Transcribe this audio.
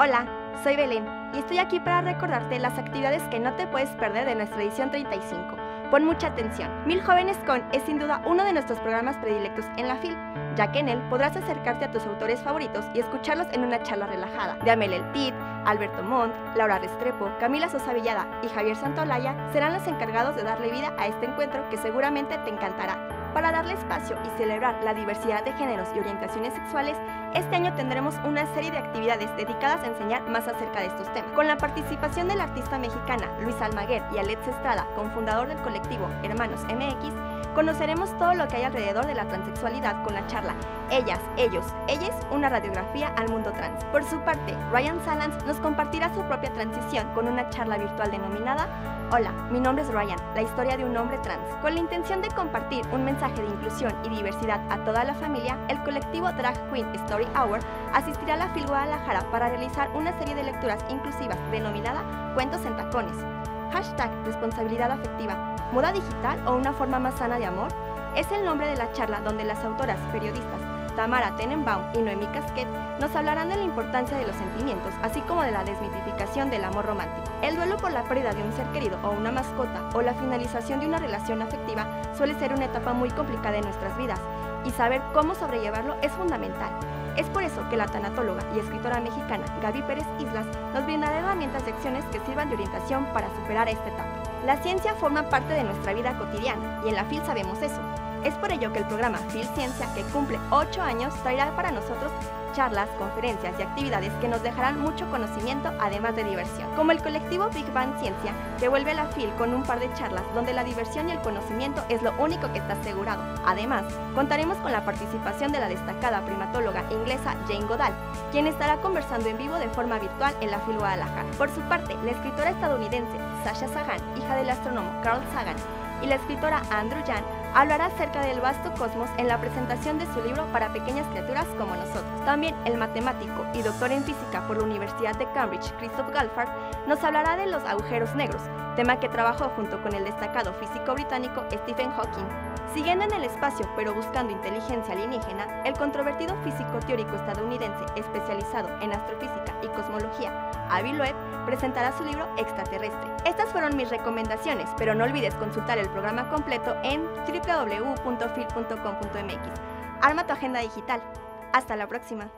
Hola, soy Belén y estoy aquí para recordarte las actividades que no te puedes perder de nuestra edición 35. Pon mucha atención. Mil Jóvenes con es sin duda uno de nuestros programas predilectos en la FIL, ya que en él podrás acercarte a tus autores favoritos y escucharlos en una charla relajada. De Amel El Tit, Alberto Montt, Laura Restrepo, Camila Sosa Villada y Javier Santolaya serán los encargados de darle vida a este encuentro que seguramente te encantará. Para darle espacio y celebrar la diversidad de géneros y orientaciones sexuales, este año tendremos una serie de actividades dedicadas a enseñar más acerca de estos temas. Con la participación de la artista mexicana Luis Almaguer y Alex Estrada, cofundador del colectivo Hermanos MX, conoceremos todo lo que hay alrededor de la transexualidad con la charla Ellas, Ellos, Ellas, una radiografía al mundo trans. Por su parte, Ryan Salans nos compartirá su propia transición con una charla virtual denominada Hola, mi nombre es Ryan, la historia de un hombre trans. Con la intención de compartir un mensaje de inclusión y diversidad a toda la familia, el colectivo Drag Queen Story Hour asistirá a la FIL Guadalajara para realizar una serie de lecturas inclusivas denominada Cuentos en Tacones. Hashtag Responsabilidad Afectiva ¿Moda digital o una forma más sana de amor? Es el nombre de la charla donde las autoras, periodistas Tamara Tenenbaum y Noemi Casquet nos hablarán de la importancia de los sentimientos, así como de la desmitificación del amor romántico. El duelo por la pérdida de un ser querido o una mascota o la finalización de una relación afectiva suele ser una etapa muy complicada en nuestras vidas y saber cómo sobrellevarlo es fundamental. Es por eso que la tanatóloga y escritora mexicana Gaby Pérez Islas nos brindará herramientas y acciones que sirvan de orientación para superar esta etapa. La ciencia forma parte de nuestra vida cotidiana y en la FIL sabemos eso. Es por ello que el programa FIL Ciencia, que cumple 8 años, traerá para nosotros charlas, conferencias y actividades que nos dejarán mucho conocimiento además de diversión. Como el colectivo Big Bang Ciencia, que vuelve a la FIL con un par de charlas donde la diversión y el conocimiento es lo único que está asegurado. Además, contaremos con la participación de la destacada primatóloga inglesa Jane Goodall, quien estará conversando en vivo de forma virtual en la FIL Guadalajara. Por su parte, la escritora estadounidense Sasha Sagan, hija del astrónomo Carl Sagan, y la escritora Andrew Jan hablará acerca del vasto cosmos en la presentación de su libro para pequeñas criaturas como nosotros. También el matemático y doctor en física por la Universidad de Cambridge, Christoph Galfard, nos hablará de los agujeros negros, tema que trabajó junto con el destacado físico británico Stephen Hawking. Siguiendo en el espacio pero buscando inteligencia alienígena, el controvertido físico teórico estadounidense especializado en astrofísica y cosmología, Avi Loeb, presentará su libro Extraterrestre. Estas fueron mis recomendaciones, pero no olvides consultar el programa completo en www.fil.com.mx. Arma tu agenda digital. Hasta la próxima.